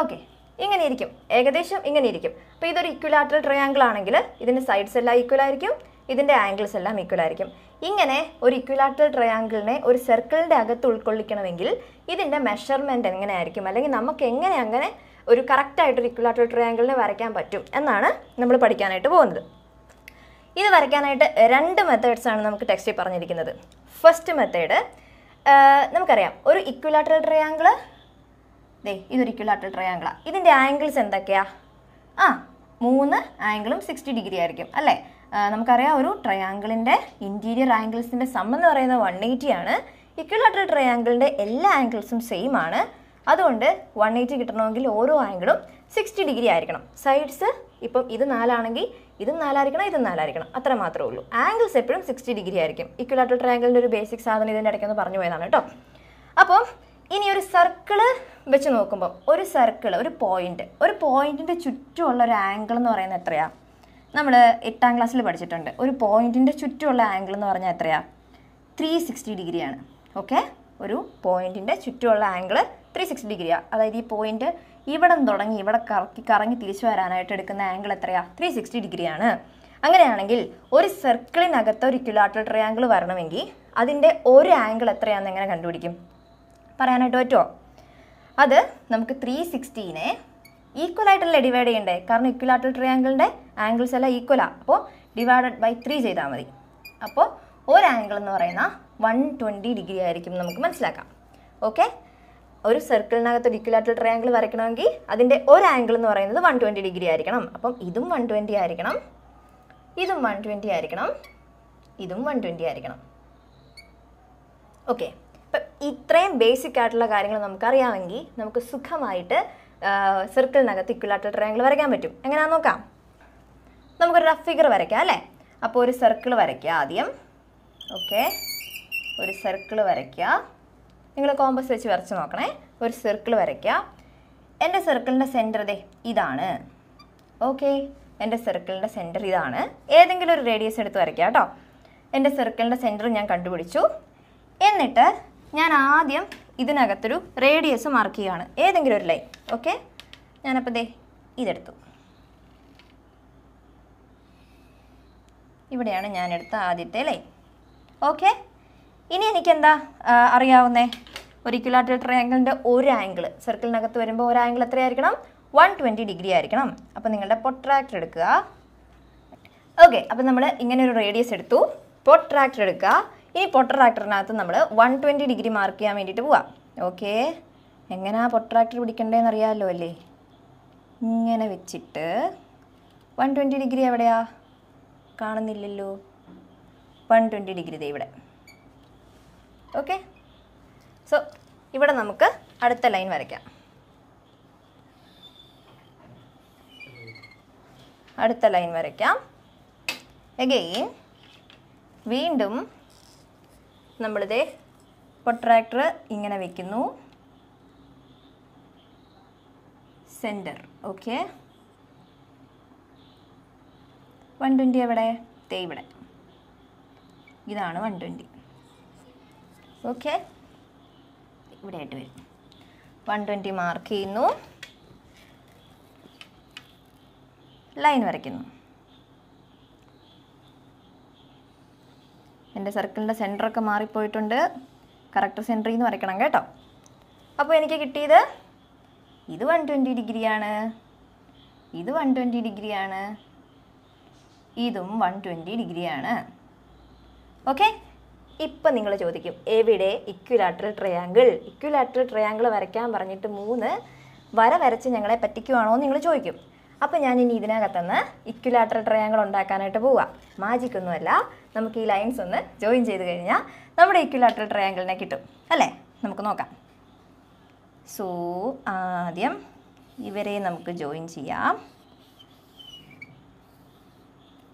ഓക്കെ ഇങ്ങനെ ഇരിക്കും ഏകദേശം ഇങ്ങനെ ഇരിക്കും അപ്പോൾ ഇതൊരു ഇക്വലാറ്ററൽ ട്രയാങ്കിൾ ആണെങ്കിൽ ഇതിന്റെ സൈഡ്സ് എല്ലാം ഈക്വൽ ആയിരിക്കും. ഇതിന്റെ ആംഗിൾസ് എല്ലാം ഈക്വൽ ആയിരിക്കും. ഇങ്ങനെ ഒരു ഇക്വലാറ്ററൽ ട്രയാങ്കിളിനെ ഒരു സർക്കിളിന്റെ അകത്ത് ഉൾക്കൊള്ളിക്കണമെങ്കിൽ ഇതിന്റെ മെഷർമെന്റ് എങ്ങനെയായിരിക്കും? അല്ലെങ്കിൽ നമുക്ക് എങ്ങനെ അങ്ങനെ ഒരു കറക്റ്റായിട്ടൊരു ഇക്വലാറ്ററൽ ട്രയാങ്കിളിനെ വരയ്ക്കാൻ പറ്റും എന്നാണ് നമ്മൾ പഠിക്കാനായിട്ട് പോകുന്നത്. ഇത് വരയ്ക്കാനായിട്ട് രണ്ട് മെത്തേഡ്സ് ആണ് നമുക്ക് ടെക്സ്റ്റിൽ പറഞ്ഞിരിക്കുന്നത്. ഫസ്റ്റ് മെത്തേഡ് നമുക്കറിയാം. ഒരു ഇക്വലാറ്ററൽ ട്രയാങ്കിൾ ദേ ഇതൊരു ഇക്വലാറ്ററൽ ട്രയാങ്കിളാണ് ഇതിന്റെ ആംഗിൾസ് എന്തൊക്കെയാ? ആ മൂന്ന് ആംഗിളും സിക്സ്റ്റി ഡിഗ്രി ആയിരിക്കും അല്ലേ? നമുക്കറിയാം ഒരു ട്രയാങ്കിളിന്റെ ഇന്റീരിയർ ആംഗിൾസിന്റെ സം എന്ന് പറയുന്നത് വൺ എയ്റ്റി ആണ്. ഇക്വലാറ്ററൽ ട്രയാങ്കിളിന്റെ എല്ലാ ആംഗിൾസും സെയിം ആണ്. അതുകൊണ്ട് വൺ എയ്റ്റി കിട്ടണമെങ്കിൽ ഓരോ ആംഗിളും സിക്സ്റ്റി ഡിഗ്രി ആയിരിക്കണം. സൈഡ്സ് ഇപ്പം ഇത് നാലാണെങ്കിൽ ഇതും നാലായിരിക്കണം ഇതും നാലായിരിക്കണം. അത്ര മാത്രമേ ഉള്ളൂ. ആംഗിൾസ് എപ്പോഴും സിക്സ്റ്റി ഡിഗ്രി ആയിരിക്കും. ഇക്വലാറ്ററൽ ട്രയാങ്കിളിന്റെ ഒരു ബേസിക് സാധനം ഇതിന്റെ ഇടയ്ക്കൊന്ന് പറഞ്ഞു പോയതാണ് കേട്ടോ. അപ്പം ഇനി ഒരു സർക്കിൾ വെച്ച് നോക്കുമ്പോൾ ഒരു സർക്കിൾ ഒരു പോയിന്റ് ഒരു പോയിന്റിന്റെ ചുറ്റുമുള്ള ഒരു ആംഗിൾ എന്ന് പറയുന്നത് എത്രയാ? നമ്മൾ എട്ടാം ക്ലാസ്സിൽ പഠിച്ചിട്ടുണ്ട്. ഒരു പോയിന്റിന്റെ ചുറ്റുമുള്ള ആംഗിൾ എന്ന് പറഞ്ഞാൽ എത്രയാ? ത്രീ സിക്സ്റ്റി ഡിഗ്രിയാണ്. ഓക്കെ ഒരു പോയിന്റിന്റെ ചുറ്റുമുള്ള ആംഗിൾ ത്രീ സിക്സ്റ്റി ഡിഗ്രിയാണ് അതായത് ഈ പോയിന്റ് ഇവിടെ നിന്ന് തുടങ്ങി ഇവിടെ കറക്കി കറങ്ങി തിരിച്ചു വരാനായിട്ട് എടുക്കുന്ന ആംഗിൾ എത്രയാ? ത്രീ സിക്സ്റ്റി ഡിഗ്രിയാണ്. അങ്ങനെയാണെങ്കിൽ ഒരു സർക്കിളിനകത്ത് ഒരു ഇക്വലാറ്ററൽ ട്രയാങ്കിൾ വരണമെങ്കിൽ അതിന്റെ ഒരു ആംഗിൾ എത്രയാണെന്ന് എങ്ങനെ കണ്ടുപിടിക്കും? പറയാനായിട്ട് പറ്റുമോ അത് നമുക്ക് ത്രീ സിക്സ്റ്റീനെ ഈക്വൽ ആയിട്ടല്ലേ ഡിവൈഡ് ചെയ്യണ്ടേ? കാരണം ഇക്വലാറ്റൽ ട്രയാങ്കിളിന്റെ ആംഗിൾസ് എല്ലാം ഈക്വലാണ് അപ്പോൾ ഡിവൈഡഡ് ബൈ ത്രീ ചെയ്താൽ മതി. അപ്പോൾ ഒരു ആംഗിൾ എന്ന് പറയുന്ന വൺ ട്വന്റി ഡിഗ്രി ആയിരിക്കും നമുക്ക് മനസ്സിലാക്കാം. ഓക്കെ ഒരു സർക്കിളിനകത്ത് ഒരു ഇക്വലാറ്റൽ ട്രയാങ്കിൾ വരയ്ക്കണമെങ്കിൽ അതിന്റെ ഒരു ആംഗിൾ എന്ന് പറയുന്നത് വൺ ട്വന്റി ഡിഗ്രി ആയിരിക്കണം. അപ്പം ഇതും വൺ ട്വന്റി ആയിരിക്കണം. ഇതും വൺ ട്വന്റി ആയിരിക്കണം. ഇതും വൺ ട്വന്റി ആയിരിക്കണം. ഓക്കെ ഇപ്പം ഇത്രയും ബേസിക് ആയിട്ടുള്ള കാര്യങ്ങൾ നമുക്കറിയാമെങ്കിൽ നമുക്ക് സുഖമായിട്ട് സർക്കിളിനകത്ത് ഇക്വലാറ്റൽ ട്രയാങ്കിൾ വരയ്ക്കാൻ പറ്റും. എങ്ങനെയാണെന്ന് നോക്കാം? നമുക്കൊരു റഫ് ഫിഗർ വരയ്ക്കാം അല്ലേ? അപ്പോൾ ഒരു സർക്കിൾ വരയ്ക്കുക ആദ്യം. ഓക്കെ ഒരു സർക്കിൾ വരയ്ക്കുക. നിങ്ങൾ കോമ്പസ് വെച്ച് വരച്ച് നോക്കണേ. ഒരു സർക്കിൾ വരയ്ക്കുക. എന്റെ സർക്കിളിന്റെ സെന്റർ ദേ ഇതാണ്. ഓക്കെ എന്റെ സർക്കിളിന്റെ സെന്റർ ഇതാണ്. ഏതെങ്കിലും ഒരു റേഡിയസ് എടുത്ത് വരയ്ക്കുക കേട്ടോ. എന്റെ സർക്കിളിന്റെ സെന്റർ ഞാൻ കണ്ടുപിടിച്ചു. എന്നിട്ട് ഞാൻ ആദ്യം ഇതിനകത്തൊരു റേഡിയസ് മാർക്ക് ചെയ്യുകയാണ് ഏതെങ്കിലും ഒരു ലൈൻ ഓക്കെ ഞാനപ്പോൾ ദേ ഇതെടുത്തു. ഇവിടെയാണ് ഞാൻ എടുത്ത ആദ്യത്തെ ലൈൻ ഓക്കെ ഇനി എനിക്കെന്താ അറിയാവുന്നേ? ഒരു ട്രയാങ്കിളിന്റെ ഒരു ആംഗിൾ സർക്കിളിനകത്ത് വരുമ്പോൾ ഒരു ആംഗിൾ എത്രയായിരിക്കണം? വൺ ട്വന്റി ഡിഗ്രി ആയിരിക്കണം. അപ്പോൾ നിങ്ങളുടെ പൊട്രാക്ടർ എടുക്കുക. ഓക്കെ അപ്പം നമ്മൾ ഇങ്ങനെ ഒരു റേഡിയസ് എടുത്തു. പൊട്രാക്ടർ എടുക്കുക. ഇനി പൊട്ടറാക്ടറിനകത്ത് നമ്മൾ വൺ ട്വന്റി ഡിഗ്രി മാർക്ക് ചെയ്യാൻ വേണ്ടിയിട്ട് പോവാം. ഓക്കെ എങ്ങനെയാ പൊട്ടറാക്ടർ പിടിക്കണ്ടേന്ന് അറിയാമല്ലോ അല്ലേ? ഇങ്ങനെ വെച്ചിട്ട് വൺ ട്വന്റി ഡിഗ്രി എവിടെയാ? കാണുന്നില്ലല്ലോ. വൺ ട്വന്റി ഡിഗ്രി ദേ ഇവിടെ. ഓക്കെ സോ ഇവിടെ നമുക്ക് അടുത്ത ലൈൻ വരയ്ക്കാം. അടുത്ത ലൈൻ വരയ്ക്കാം. എഗെയിൻ വീണ്ടും നമ്മളിതേ പൊട്രാക്ടർ ഇങ്ങനെ വെക്കുന്നു. സെന്റർ ഓക്കെ വൺ ട്വന്റി എവിടെ? ദേ ഇവിടെ. ഇതാണ് വൺ ട്വന്റി ഓക്കെ ഇവിടെ ആയിട്ട് വരും. വൺ ട്വന്റി മാർക്ക് ചെയ്യുന്നു. ലൈൻ വരയ്ക്കുന്നു. എന്റെ സർക്കിളിന്റെ സെന്ററൊക്കെ മാറിപ്പോയിട്ടുണ്ട്. കറക്റ്റ് സെന്ററിൽ നിന്ന് വരയ്ക്കണം കേട്ടോ. അപ്പോൾ എനിക്ക് കിട്ടിയത് ഇത് വൺ ട്വന്റി ഡിഗ്രിയാണ്. ഇത് വൺ ട്വന്റി ഡിഗ്രിയാണ്. ഇതും വൺ ട്വന്റി ഡിഗ്രിയാണ്. ഓക്കെ? ഇപ്പം നിങ്ങൾ ചോദിക്കും എവിടെ ഇക്വിലാറ്ററൽ ട്രയാങ്കിൾ ഇക്വിലാറ്ററൽ ട്രയാങ്കിൾ വരയ്ക്കാൻ പറഞ്ഞിട്ട് മൂന്ന് വര വരച്ച് ഞങ്ങളെ പറ്റിക്കുവാണോ എന്ന് നിങ്ങൾ ചോദിക്കും. അപ്പം ഞാൻ ഇനി ഇതിനകത്തുനിന്ന് ഇക്വിലാറ്ററൽ ട്രയാങ്കിൾ ഉണ്ടാക്കാനായിട്ട് പോവാം. മാജിക് ഒന്നുമല്ല. നമുക്ക് ഈ ലൈൻസ് ഒന്ന് ജോയിൻ ചെയ്ത് കഴിഞ്ഞാൽ നമ്മുടെ ഇക്വിലാറ്ററൽ ട്രയാങ്കിളിനെ കിട്ടും. അല്ലേ? നമുക്ക് നോക്കാം. സോ ആദ്യം ഇവരെ നമുക്ക് ജോയിൻ ചെയ്യാം.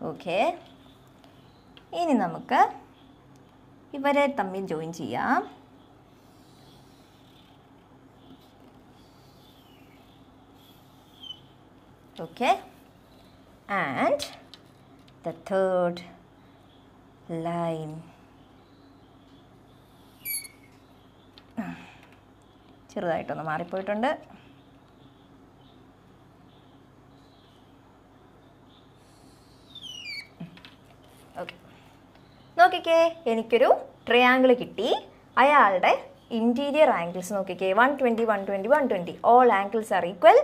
ഓക്കെ ഇനി നമുക്ക് ഇവരെ തമ്മിൽ ജോയിൻ ചെയ്യാം. Okay and the third lain. ചെറുതായിട്ടൊന്ന് മാറിപ്പോയിട്ടുണ്ട്. നോക്കിക്കേ എനിക്കൊരു ട്രയാങ്കിൾ കിട്ടി. അയാളുടെ ഇന്റീരിയർ ആംഗിൾസ് നോക്കിക്കേ. One twenty one twenty one twenty all angles are equal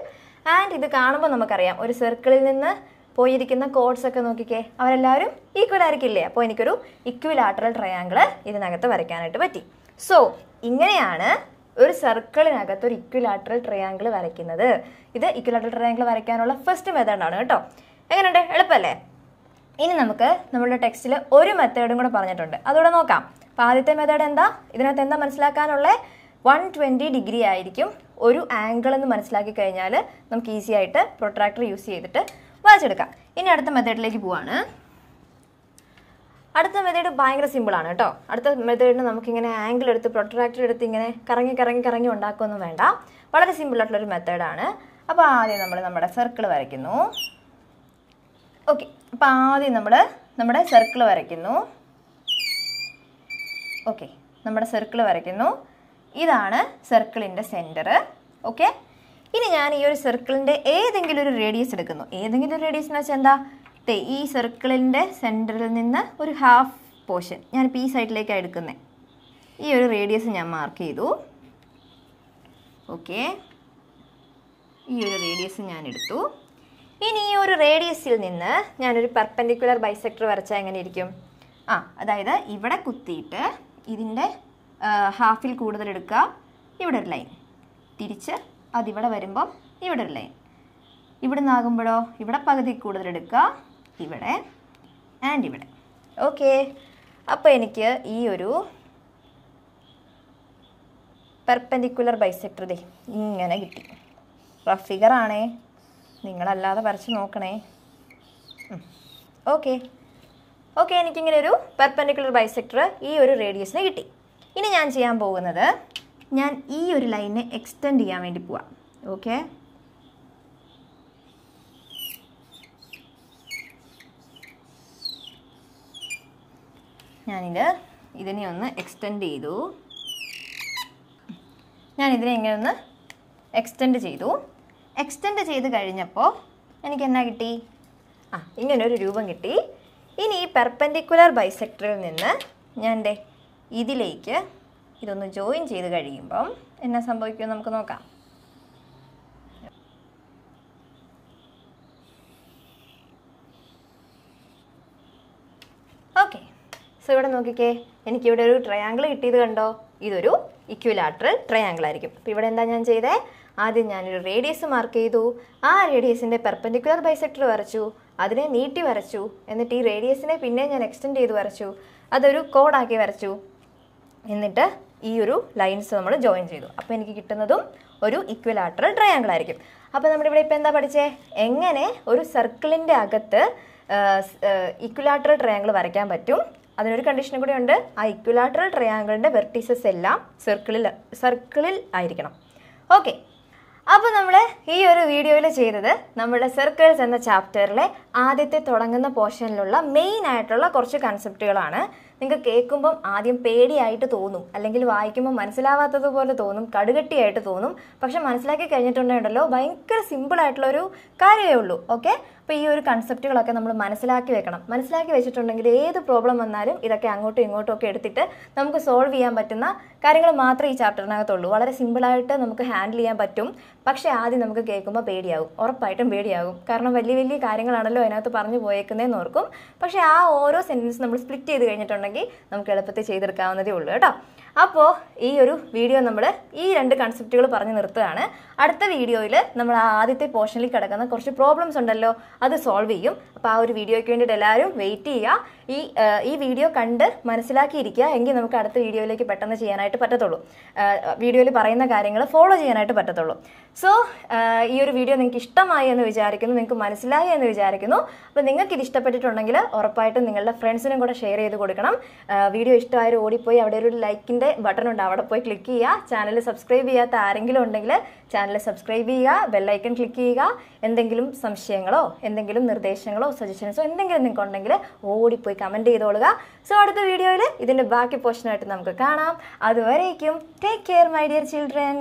and ഇത് കാണുമ്പോൾ നമുക്കറിയാം ഒരു സർക്കിളിൽ നിന്ന് പോയിരിക്കുന്ന കോഡ്സ് ഒക്കെ നോക്കിക്കേ. അവരെല്ലാവരും ഈക്വൽ ആയിരിക്കില്ലേ? അപ്പോൾ എനിക്കൊരു ഇക്വിലാറ്ററൽ ട്രയാങ്കിൾ ഇതിനകത്ത് വരയ്ക്കാനായിട്ട് പറ്റി. സോ ഇങ്ങനെയാണ് ഒരു സർക്കിളിനകത്ത് ഒരു ഇക്വിലാറ്ററൽ ട്രയാങ്കിൾ വരയ്ക്കുന്നത്. ഇത് ഇക്വിലാറ്ററൽ ട്രയാങ്കിൾ വരയ്ക്കാനുള്ള ഫസ്റ്റ് മെത്തേഡാണ് കേട്ടോ. എങ്ങനെയുണ്ട്? എളുപ്പമല്ലേ ഇനി നമുക്ക് നമ്മുടെ ടെക്സ്റ്റിൽ ഒരു മെത്തേഡും കൂടെ പറഞ്ഞിട്ടുണ്ട്. അതുകൂടെ നോക്കാം. അപ്പോൾ ആദ്യത്തെ മെത്തേഡ് എന്താ? ഇതിനകത്ത് എന്താ മനസ്സിലാക്കാനുള്ള? വൺ ട്വന്റി ഡിഗ്രി ആയിരിക്കും. ഒരു ആംഗിൾ എന്ന് മനസ്സിലാക്കി കഴിഞ്ഞാൽ നമുക്ക് ഈസി ആയിട്ട് പ്രൊട്രാക്ടർ യൂസ് ചെയ്തിട്ട് വരച്ചെടുക്കാം. ഇനി അടുത്ത മെത്തേഡിലേക്ക് പോവാണ്. അടുത്ത മെത്തേഡ് ഭയങ്കര സിമ്പിളാണ് കേട്ടോ. അടുത്ത മെത്തേഡിന് നമുക്കിങ്ങനെ ആംഗിൾ എടുത്ത് പ്രൊട്രാക്ടർ എടുത്ത് ഇങ്ങനെ കറങ്ങി കറങ്ങി കറങ്ങി ഉണ്ടാക്കുകയൊന്നും വേണ്ട. വളരെ സിമ്പിളായിട്ടുള്ളൊരു മെത്തേഡാണ് അപ്പോൾ ആദ്യം നമ്മൾ നമ്മുടെ സർക്കിൾ വരയ്ക്കുന്നു. ഓക്കെ അപ്പോൾ ആദ്യം നമ്മൾ നമ്മുടെ സർക്കിൾ വരയ്ക്കുന്നു. ഓക്കെ നമ്മുടെ സർക്കിൾ വരയ്ക്കുന്നു. ഇതാണ് സർക്കിളിന്റെ സെന്റർ ഓക്കെ ഇനി ഞാൻ ഈ ഒരു സർക്കിളിന്റെ ഏതെങ്കിലും ഒരു റേഡിയസ് എടുക്കുന്നു. ഏതെങ്കിലും ഒരു റേഡിയസ് എന്ന് വെച്ചാൽ എന്താ? ഈ സർക്കിളിന്റെ സെന്ററിൽ നിന്ന് ഒരു ഹാഫ് പോർഷൻ ഞാൻ ഈ സൈഡിലേക്കാണ് എടുക്കുന്നത് ഈ ഒരു റേഡിയസ് ഞാൻ മാർക്ക് ചെയ്തു. ഓക്കെ ഈ ഒരു റേഡിയസ് ഞാൻ എടുത്തു. ഇനി ഈ ഒരു റേഡിയസിൽ നിന്ന് ഞാനൊരു പെർപ്പൻഡിക്കുലർ ബൈസെക്ടർ വരച്ചാൽ എങ്ങനെ ഇരിക്കും? ആ അതായത് ഇവിടെ കുത്തിയിട്ട് ഇതിന്റെ ഹാഫിൽ കൂടുതൽ എടുക്കുക. ഇവിടെ ഒരു ലൈൻ തിരിച്ച് അതിവിടെ വരുമ്പം ഇവിടെ ഒരു ലൈൻ ഇവിടെ നിന്നാകുമ്പോഴോ ഇവിടെ പകുതി കൂടുതൽ എടുക്കുക. ഇവിടെ ആൻഡ് ഇവിടെ. ഓക്കെ അപ്പോൾ എനിക്ക് ഈ ഒരു പെർപെൻഡിക്കുലർ ബൈസെക്ടർ ദേ ഇങ്ങനെ കിട്ടി. റഫ് ഫിഗർ ആണേ. നിങ്ങളല്ലാതെ വരച്ച് നോക്കണേ. ഓക്കെ ഓക്കെ എനിക്കിങ്ങനെ ഒരു പെർപെൻഡിക്കുലർ ബൈസെക്ടർ ഈ ഒരു റേഡിയസിന് കിട്ടി. ഇനി ഞാൻ ചെയ്യാൻ പോകുന്നത് ഞാൻ ഈ ഒരു ലൈനെ എക്സ്റ്റെൻഡ് ചെയ്യാൻ വേണ്ടി പോവാം. ഓക്കെ ഞാനിത് ഇതിനെ ഒന്ന് എക്സ്റ്റെൻഡ് ചെയ്തു. ഞാൻ ഇതിനെ ഇങ്ങനെ ഒന്ന് എക്സ്റ്റെൻഡ് ചെയ്തു. എക്സ്റ്റെൻഡ് ചെയ്ത് കഴിഞ്ഞപ്പോൾ എനിക്ക് എന്നാ കിട്ടി? ആ ഇങ്ങനൊരു രൂപം കിട്ടി. ഇനി ഈ പെർപ്പൻഡിക്കുലർ ബൈസെക്ടറിൽ നിന്ന് ഞാൻ ഇതിലേക്ക് ഇതൊന്ന് ജോയിൻ ചെയ്ത് കഴിയുമ്പം എന്നാ സംഭവിക്കുമെന്ന് നമുക്ക് നോക്കാം. ഓക്കെ സോ ഇവിടെ നോക്കിക്കേ. എനിക്കിവിടെ ഒരു ട്രയാങ്കിൾ കിട്ടിയത് കണ്ടോ? ഇതൊരു ഇക്വിലാട്രൽ ട്രയാങ്കിൾ ആയിരിക്കും. അപ്പോൾ ഇവിടെ എന്താ ഞാൻ ചെയ്തേ? ആദ്യം ഞാനൊരു റേഡിയസ് മാർക്ക് ചെയ്തു. ആ റേഡിയസിന്റെ പെർപ്പൻഡിക്കുലർ ബൈസെക്ടർ വരച്ചു. അതിനെ നീട്ടി വരച്ചു. എന്നിട്ട് ഈ റേഡിയസിനെ പിന്നെ ഞാൻ എക്സ്റ്റെൻഡ് ചെയ്ത് വരച്ചു. അതൊരു കോഡാക്കി വരച്ചു. എന്നിട്ട് ഈ ഒരു ലൈൻസ് നമ്മൾ ജോയിൻ ചെയ്തു. അപ്പോൾ എനിക്ക് കിട്ടുന്നതും ഒരു ഇക്വലാട്രൽ ട്രയാങ്കിൾ ആയിരിക്കും. അപ്പോൾ നമ്മളിവിടെ ഇപ്പോൾ എന്താ പഠിച്ചേ? എങ്ങനെ ഒരു സർക്കിളിന്റെ അകത്ത് ഇക്വലാട്രൽ ട്രയാങ്കിൾ വരയ്ക്കാൻ പറ്റും? അതിനൊരു കണ്ടീഷനും കൂടി ഉണ്ട്. ആ ഇക്വലാട്രൽ ട്രയാങ്കിളിന്റെ വെർട്ടീസസ് എല്ലാം സർക്കിളിൽ സർക്കിളിൽ ആയിരിക്കണം. ഓക്കെ അപ്പോൾ നമ്മൾ ഈ ഒരു വീഡിയോയിൽ ചെയ്തത് നമ്മുടെ സർക്കിൾസ് എന്ന ചാപ്റ്ററിലെ ആദ്യത്തെ തുടങ്ങുന്ന പോർഷനിലുള്ള മെയിൻ ആയിട്ടുള്ള കുറച്ച് കൺസെപ്റ്റുകളാണ് നിങ്ങൾക്ക് കേൾക്കുമ്പം ആദ്യം പേടിയായിട്ട് തോന്നും. അല്ലെങ്കിൽ വായിക്കുമ്പോൾ മനസ്സിലാവാത്തതുപോലെ തോന്നും. കടുകട്ടിയായിട്ട് തോന്നും. പക്ഷെ മനസ്സിലാക്കി കഴിഞ്ഞിട്ടുണ്ടെങ്കിലോ ഭയങ്കര സിമ്പിളായിട്ടുള്ളൊരു കാര്യമേ ഉള്ളൂ. ഓക്കെ അപ്പോൾ ഈ ഒരു കൺസെപ്റ്റുകളൊക്കെ നമ്മൾ മനസ്സിലാക്കി വെക്കണം. മനസ്സിലാക്കി വെച്ചിട്ടുണ്ടെങ്കിൽ ഏത് പ്രോബ്ലം വന്നാലും ഇതൊക്കെ അങ്ങോട്ടും ഇങ്ങോട്ടും ഒക്കെ എടുത്തിട്ട് നമുക്ക് സോൾവ് ചെയ്യാൻ പറ്റുന്ന കാര്യങ്ങൾ മാത്രമേ ഈ ചാപ്റ്ററിനകത്തുള്ളൂ വളരെ സിമ്പിളായിട്ട് നമുക്ക് ഹാൻഡിൽ ചെയ്യാൻ പറ്റും. പക്ഷേ ആദ്യം നമുക്ക് കേൾക്കുമ്പോൾ പേടിയാകും. ഉറപ്പായിട്ടും പേടിയാകും. കാരണം വലിയ വലിയ കാര്യങ്ങളാണല്ലോ അതിനകത്ത് പറഞ്ഞു പോയേക്കുന്നതെന്ന് ഓർക്കും. പക്ഷേ ആ ഓരോ സെന്റൻസ് നമ്മൾ സ്പ്ലിറ്റ് ചെയ്ത് കഴിഞ്ഞിട്ടുണ്ടെങ്കിൽ നമുക്ക് എളുപ്പത്തിൽ ചെയ്തെടുക്കാവുന്നതേ ഉള്ളൂ കേട്ടോ. അപ്പോൾ ഈ ഒരു വീഡിയോ നമ്മൾ ഈ രണ്ട് കൺസെപ്റ്റുകൾ പറഞ്ഞു നിർത്തുകയാണ്. അടുത്ത വീഡിയോയിൽ നമ്മൾ ആ ആദ്യത്തെ പോർഷനിൽ കിടക്കുന്ന കുറച്ച് പ്രോബ്ലംസ് ഉണ്ടല്ലോ അത് സോൾവ് ചെയ്യും. അപ്പോൾ ആ ഒരു വീഡിയോയ്ക്ക് വേണ്ടിയിട്ട് എല്ലാവരും വെയിറ്റ് ചെയ്യുക. ഈ ഈ വീഡിയോ കണ്ട് മനസ്സിലാക്കിയിരിക്കുക എങ്കിൽ നമുക്ക് അടുത്ത വീഡിയോയിലേക്ക് പെട്ടെന്ന് ചെയ്യാനായിട്ട് പറ്റത്തുള്ളൂ. വീഡിയോയിൽ പറയുന്ന കാര്യങ്ങൾ ഫോളോ ചെയ്യാനായിട്ട് പറ്റത്തുള്ളൂ. സോ ഈ ഒരു വീഡിയോ നിങ്ങൾക്ക് ഇഷ്ടമായി എന്ന് വിചാരിക്കുന്നു നിങ്ങൾക്ക് മനസ്സിലായി എന്ന് വിചാരിക്കുന്നു. അപ്പോൾ നിങ്ങൾക്ക് ഇത് ഇഷ്ടപ്പെട്ടിട്ടുണ്ടെങ്കിൽ ഉറപ്പായിട്ടും നിങ്ങളുടെ ഫ്രണ്ട്സിനും കൂടെ ഷെയർ ചെയ്ത് കൊടുക്കണം. വീഡിയോ ഇഷ്ടമായാലും ഓടിപ്പോയി അവിടെ ഒരു ലൈക്കിന്റെ ബട്ടൺ ഉണ്ട് അവിടെ പോയി ക്ലിക്ക് ചെയ്യുക. ചാനൽ സബ്സ്ക്രൈബ് ചെയ്യാത്ത ആരെങ്കിലും ഉണ്ടെങ്കിൽ ചാനൽ സബ്സ്ക്രൈബ് ചെയ്യുക ബെല്ലൈക്കൺ ക്ലിക്ക് ചെയ്യുക. എന്തെങ്കിലും സംശയങ്ങളോ എന്തെങ്കിലും നിർദ്ദേശങ്ങളോ സജഷൻസോ എന്തെങ്കിലും നിങ്ങൾക്ക് ഉണ്ടെങ്കിൽ ഓടിപ്പോയി കമന്റ് ചെയ്തോളുക. സോ അടുത്ത വീഡിയോയിൽ ഇതിന്റെ ബാക്കി പോർഷനായിട്ട് നമുക്ക് കാണാം. അതുവരേക്കും take care my dear children